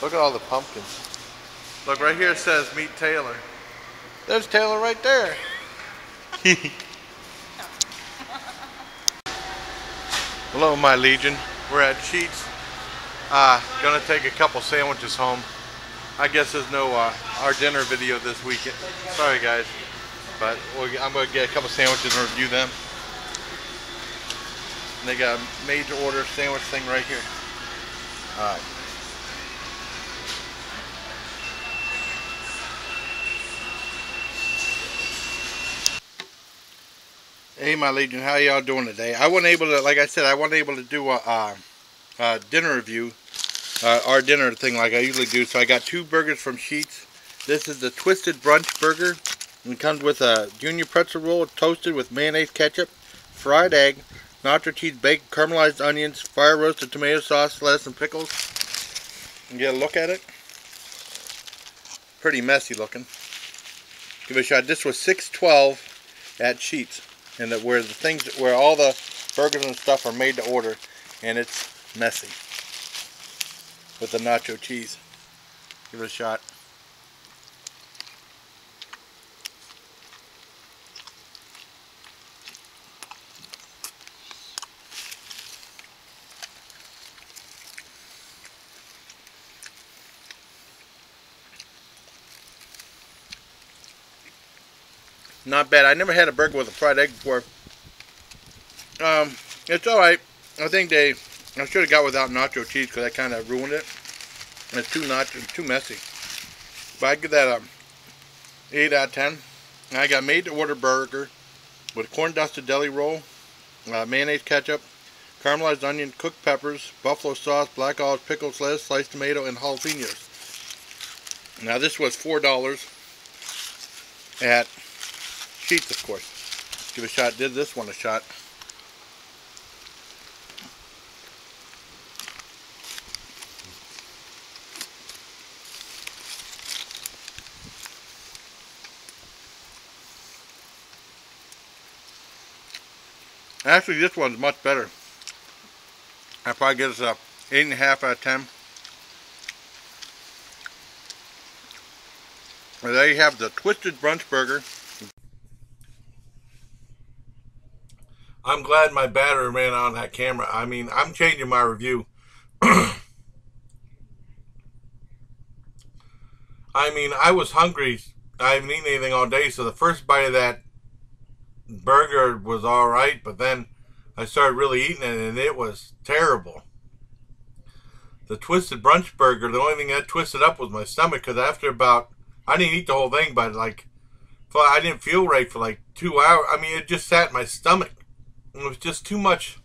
Look at all the pumpkins. Look, right here it says Meet Taylor. There's Taylor right there. Hello, my legion. We're at Sheetz. Uh, gonna take a couple sandwiches home. I guess there's no uh, our dinner video this weekend. Sorry, guys, but we'll, I'm gonna get a couple sandwiches and review them. And they got a to order sandwich thing right here. All right. Hey, my legion, how y'all doing today? I wasn't able to, like I said, I wasn't able to do a, dinner review, uh, our dinner thing like I usually do. So I got two burgers from Sheetz. This is the Twisted Brunch Burger. And it comes with a junior pretzel roll toasted with mayonnaise, ketchup, fried egg, nacho cheese, baked caramelized onions, fire roasted tomato sauce, lettuce, and pickles. Get a look at it. Pretty messy looking. Give it a shot. This was 612 at Sheetz and that where the things where all the burgers and stuff are made to order and it's messy with the nacho cheese. Give it a shot Not bad. I never had a burger with a fried egg before. Um, it's alright. I think they, I should have got without nacho cheese because I kind of ruined it. It's too nacho, too messy. But I give that a 8 out of 10. And I got made to order burger with corn dusted deli roll, uh, mayonnaise ketchup, caramelized onion, cooked peppers, buffalo sauce, black olives, pickles, lettuce, sliced tomato, and jalapenos. Now this was $4 at Sheetz, of course. Give a shot. Did this one a shot. Actually, this one's much better. I probably give this a eight and a half out of ten. And there you have the Twisted Brunch Burger. I'm glad my battery ran out on that camera. I mean, I'm changing my review. I mean, I was hungry. I haven't eaten anything all day, so the first bite of that burger was all right, but then I started really eating it, and it was terrible. The twisted brunch burger, the only thing that twisted up was my stomach, because after about, I didn't eat the whole thing, but like, I didn't feel right for like two hours. I mean, it just sat in my stomach. It was just too much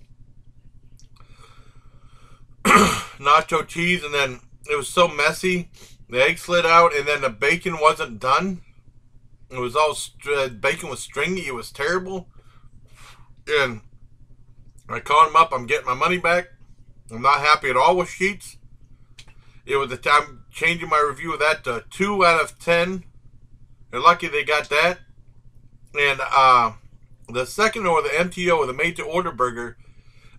nacho cheese, and then it was so messy. The egg slid out, and then the bacon wasn't done. It was all uh, bacon was stringy. It was terrible. And I called him up. I'm getting my money back. I'm not happy at all with Sheetz. It was the time changing my review of that to two out of ten. They're lucky they got that. And uh, the second or the MTO or the made to order burger,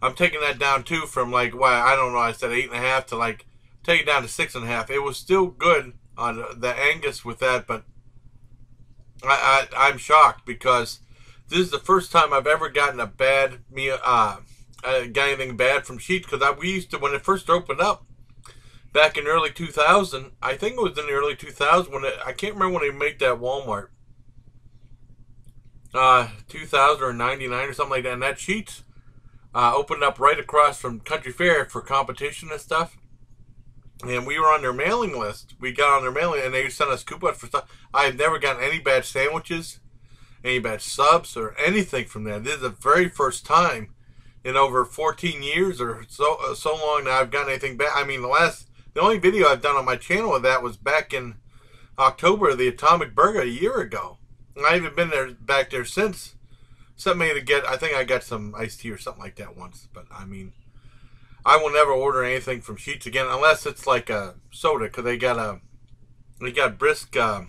I'm taking that down too from like why I don't know. I said eight and a half to like take it down to six and a half. It was still good on the Angus with that, but I, I I'm shocked because this is the first time I've ever gotten a bad meal. Uh, uh, got anything bad from Sheetz because I we used to when it first opened up back in early 2000. I think it was in the early 2000s when it, I can't remember when they made that Walmart uh, 2000 or 99 or something like that. And that Sheetz uh, opened up right across from Country Fair for competition and stuff. And we were on their mailing list. We got on their mailing, and they sent us coupons for stuff. I've never gotten any bad sandwiches, any bad subs, or anything from them. This is the very first time in over 14 years or so uh, so long that I've gotten anything bad. I mean, the last, the only video I've done on my channel of that was back in October of the Atomic Burger a year ago. I haven't been there back there since. Something to get. I think I got some iced tea or something like that once. But I mean, I will never order anything from Sheetz again unless it's like a soda, because they got a they got brisk uh,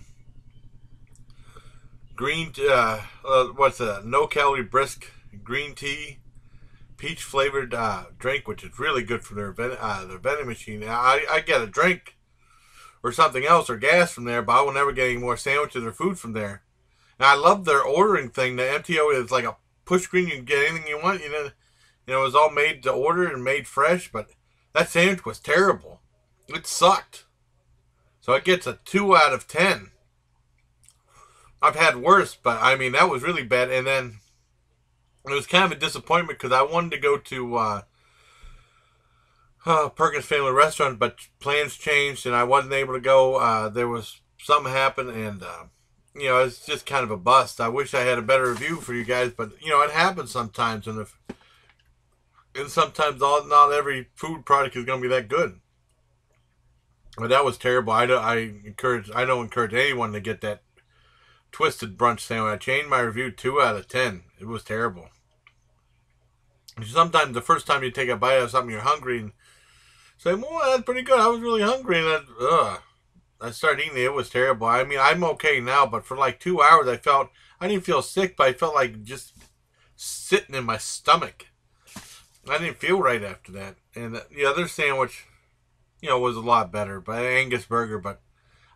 green. Uh, uh, what's a no calorie brisk green tea, peach flavored uh, drink, which is really good for their uh, their vending machine. I I get a drink or something else or gas from there, but I will never get any more sandwiches or food from there. And I love their ordering thing. The MTO is like a push screen. You can get anything you want. You know, you know, it was all made to order and made fresh, but that sandwich was terrible. It sucked. So it gets a 2 out of 10. I've had worse, but I mean, that was really bad. And then it was kind of a disappointment because I wanted to go to uh, uh, Perkins Family Restaurant, but plans changed and I wasn't able to go. Uh, there was something happened, and uh, you know, it's just kind of a bust. I wish I had a better review for you guys, but you know, it happens sometimes, and if and sometimes all, not every food product is going to be that good. But that was terrible. I, don't, I encourage I don't encourage anyone to get that twisted brunch sandwich. I changed my review two out of ten. It was terrible. Sometimes the first time you take a bite of something, you're hungry and say, "Well, that's pretty good." I was really hungry, and I, ugh, I started eating it. It was terrible. I mean, I'm okay now, but for like two hours, I felt I didn't feel sick, but I felt like just sitting in my stomach. I didn't feel right after that. And the other sandwich, you know, was a lot better, but Angus burger. But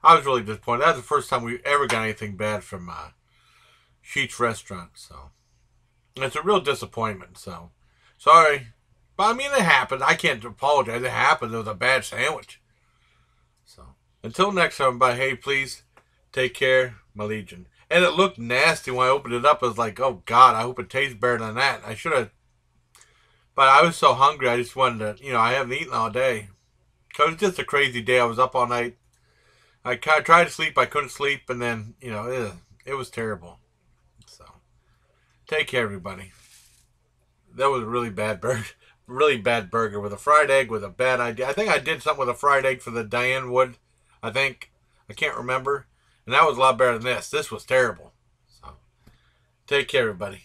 I was really disappointed. That was the first time we ever got anything bad from uh, Sheetz Restaurant. So it's a real disappointment. So sorry, but I mean it happened. I can't apologize. It happened. It was a bad sandwich. So until next time, bye. Hey, please take care, my legion. And it looked nasty when I opened it up. I was like, oh God, I hope it tastes better than that. I should have but I was so hungry, I just wanted to, you know, I haven't eaten all day. So it was just a crazy day. I was up all night. I tried to sleep, I couldn't sleep, and then, you know, it, it was terrible. So, take care, everybody. That was a really bad burger. Really bad burger with a fried egg with a bad idea. I think I did something with a fried egg for the Diane Wood. I think. I can't remember. And that was a lot better than this. This was terrible. So, take care, everybody.